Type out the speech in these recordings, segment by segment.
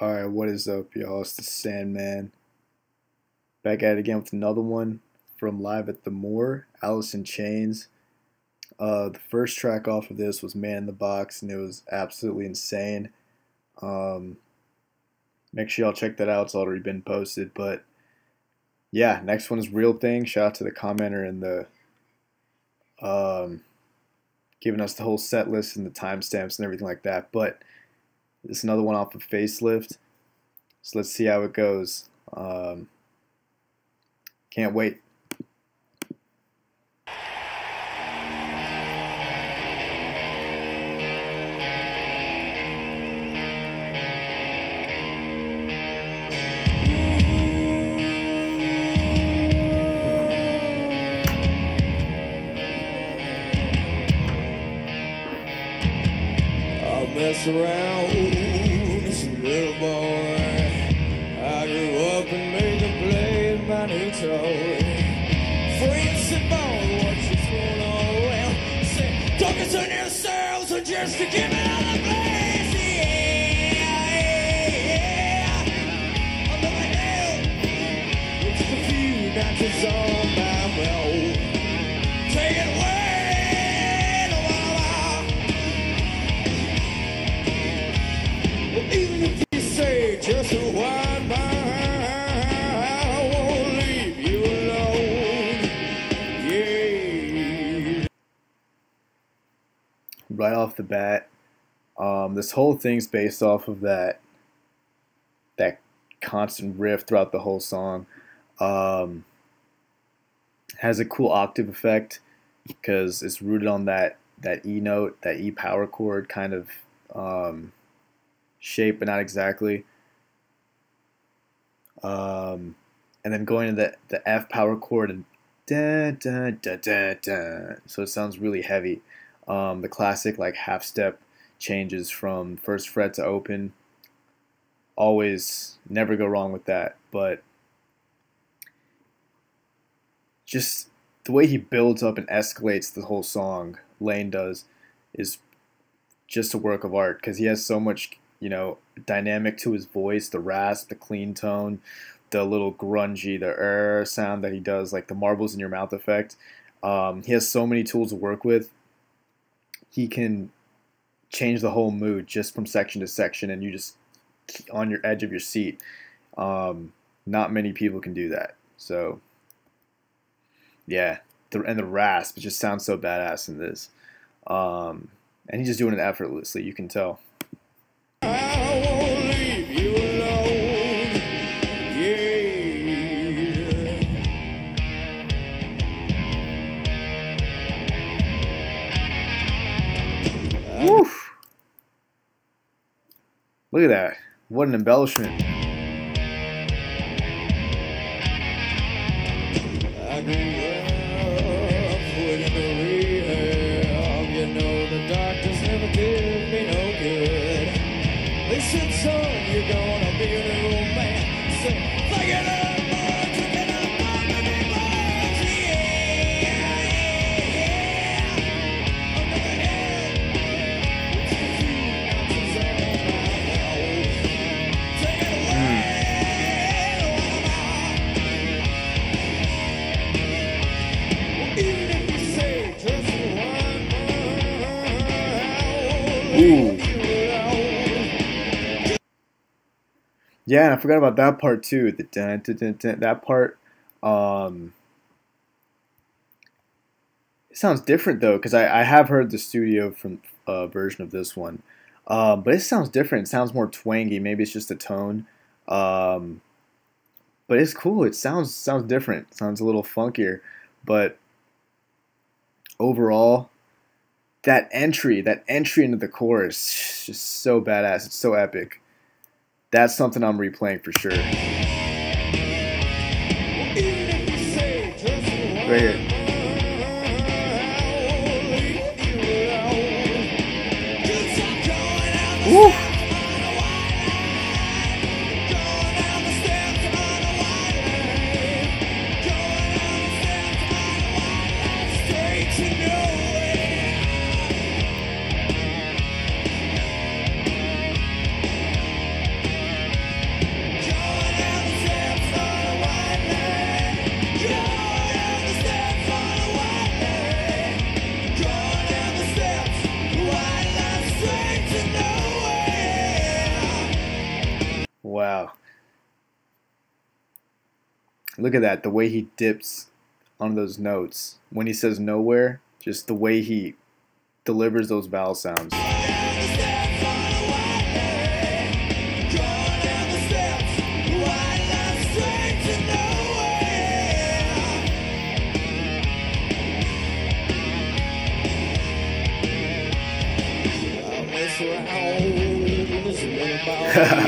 Alright, what is up, y'all? It's the Sandman. Back at it again with another one from Live at the Moore, Alice in Chains. Uh, the first track off of this was Man in the Box, and it was absolutely insane. Um, make sure y'all check that out. It's already been posted. But yeah, next one is Real Thing. Shout out to the commenter and the um, giving us the whole set list and the timestamps and everything like that. But this is another one off of Facelift. So let's see how it goes. Um, can't wait. Mess around toy. Friends and bone, what you going on around? Say, talking to yourselves or just to me out of the place. Yeah, yeah. It's few, all my own. Right off the bat. Um, this whole thing's based off of that that constant riff throughout the whole song. Um, has a cool octave effect because it's rooted on that that E note, that E power chord kind of um, shape, but not exactly. Um, and then going to the the F power chord and da da da da da, so it sounds really heavy. Um, the classic like half step changes from first fret to open. Always never go wrong with that, but just the way he builds up and escalates the whole song, Layne does, is just a work of art because he has so much, you know, dynamic to his voice, the rasp, the clean tone, the little grungy, the er sound that he does, like the marbles in your mouth effect. Um, he has so many tools to work with. He can change the whole mood just from section to section, and you just on your edge of your seat. Um, not many people can do that. So, yeah, the, and the rasp it just sounds so badass in this. Um, and he's just doing it effortlessly. You can tell. Look at that. What an embellishment. I Yeah, and I forgot about that part too. The dun, dun, dun, that part. Um, it sounds different though, because I, I have heard the studio from uh, version of this one, um, but it sounds different. It sounds more twangy. Maybe it's just a tone, um, but it's cool. It sounds sounds different. sounds a little funkier, but overall, that entry, that entry into the chorus, just so badass. It's so epic. That's something I'm replaying for sure. Right here. Woo! Look at that. The way he dips on those notes. When he says nowhere, just the way he delivers those vowel sounds.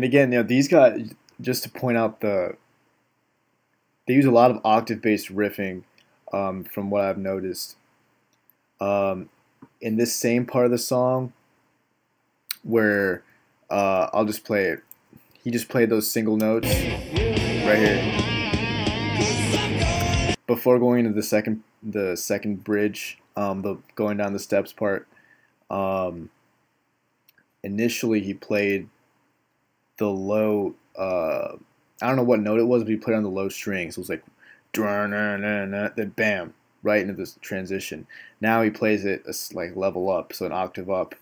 And again, you know, these guys, just to point out the, they use a lot of octave-based riffing, um, from what I've noticed. Um, in this same part of the song, where uh, I'll just play it. He just played those single notes right here before going into the second the second bridge, um, the going down the steps part. Um, initially, he played the low. Uh, I don't know what note it was, but he played on the low strings. So it was like, then bam, right into this transition. Now he plays it like level up, so an octave up.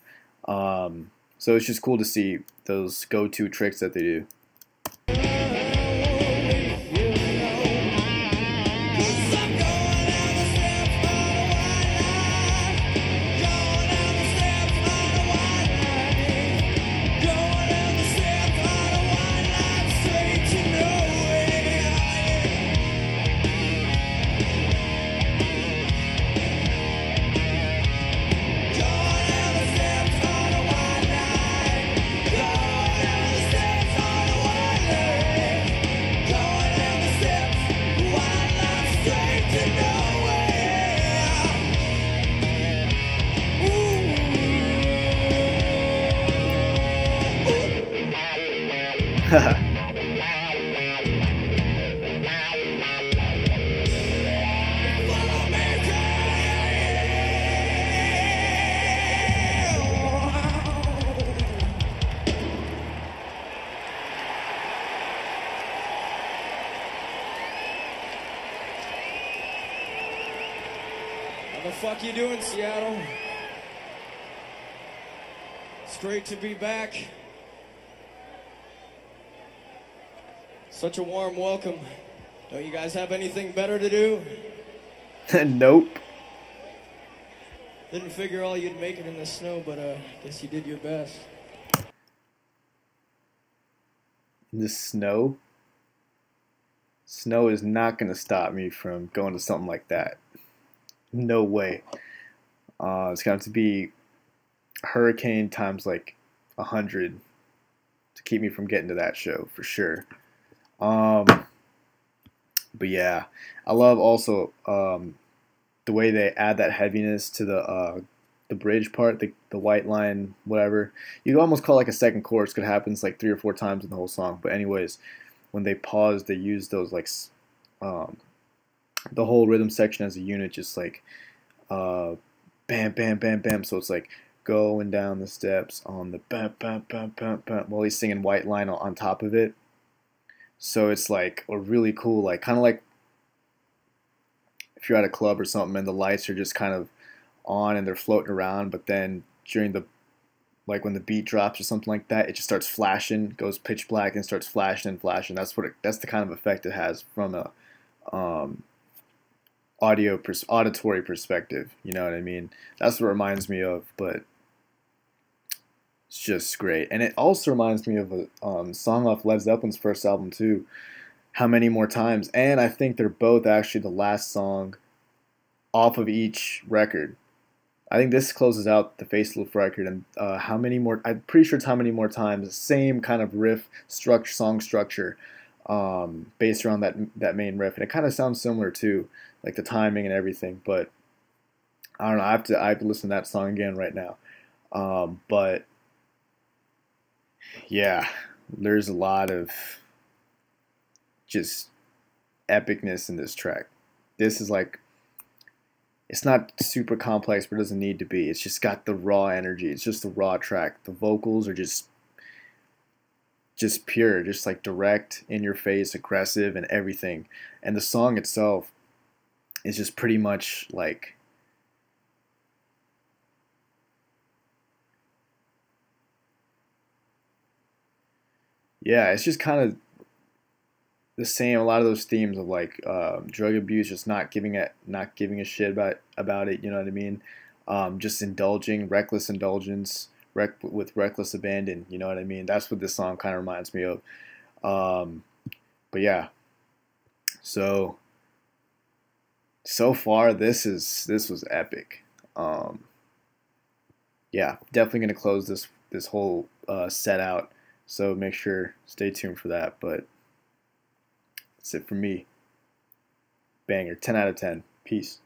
Um, so it's just cool to see those go-to tricks that they do. Fuck you doing, Seattle? It's great to be back. Such a warm welcome. Don't you guys have anything better to do? nope. Didn't figure all you'd make it in the snow, but uh, guess you did your best. In the snow? Snow is not going to stop me from going to something like that. No way. Uh, it's going to be hurricane times like a hundred to keep me from getting to that show for sure. Um, but yeah, I love also um, the way they add that heaviness to the uh, the bridge part, the the white line, whatever. You almost call like a second chorus. Could happens like three or four times in the whole song. But anyways, when they pause, they use those like um, the whole rhythm section as a unit, just like uh, bam, bam, bam, bam. So it's like going down the steps on the bam, bam, bam, bam, bam, while he's singing white line on top of it. So it's like a really cool, like kind of like if you're at a club or something and the lights are just kind of on and they're floating around, but then during the like when the beat drops or something like that, it just starts flashing, goes pitch black and starts flashing and flashing. That's what it, that's the kind of effect it has from a um, audio pers- auditory perspective. You know what I mean? That's what it reminds me of. But it's just great, and it also reminds me of a um, song off Led Zeppelin's first album too. How many more times? And I think they're both actually the last song off of each record. I think this closes out the Facelift record, and uh, how many more? I'm pretty sure it's how many more times. Same kind of riff structure, song structure, um, based around that that main riff, and it kind of sounds similar too, like the timing and everything. But I don't know. I have to I have to listen to that song again right now. Um, but yeah, there's a lot of just epicness in this track. This is like it's not super complex, but it doesn't need to be. It's just got the raw energy. It's just the raw track. The vocals are just just pure, just like direct, in your face, aggressive, and everything. And the song itself is just pretty much like yeah, it's just kind of the same. A lot of those themes of like um, drug abuse, just not giving it, not giving a shit about about it. You know what I mean? Um, just indulging, reckless indulgence, rec- with reckless abandon. You know what I mean? That's what this song kind of reminds me of. Um, but yeah, so so far this is this was epic. Um, yeah, definitely gonna close this this whole uh, set out. So make sure stay tuned for that. But that's it for me. Banger, 10 out of 10. Peace.